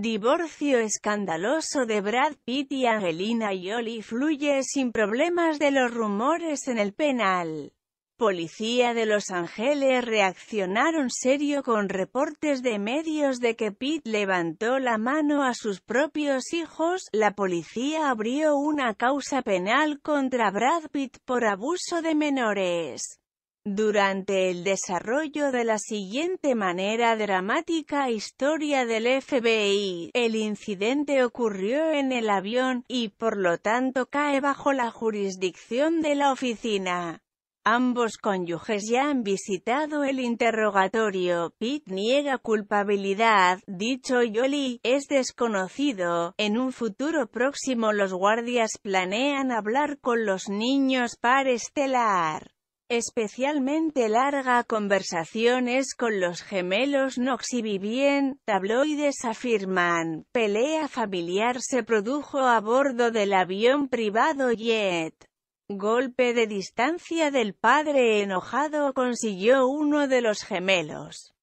Divorcio escandaloso de Brad Pitt y Angelina Jolie fluye sin problemas de los rumores en el penal. Policía de Los Ángeles reaccionaron serio con reportes de medios de que Pitt levantó la mano a sus propios hijos. La policía abrió una causa penal contra Brad Pitt por abuso de menores. Durante el desarrollo de la siguiente manera dramática historia del FBI, el incidente ocurrió en el avión, y por lo tanto cae bajo la jurisdicción de la oficina. Ambos cónyuges ya han visitado el interrogatorio. Pete niega culpabilidad. Dicho Yoli es desconocido. En un futuro próximo los guardias planean hablar con los niños para estelar. Especialmente larga conversaciones con los gemelos Knox y Vivien, tabloides afirman, pelea familiar se produjo a bordo del avión privado Jet. Golpe de distancia del padre enojado consiguió uno de los gemelos.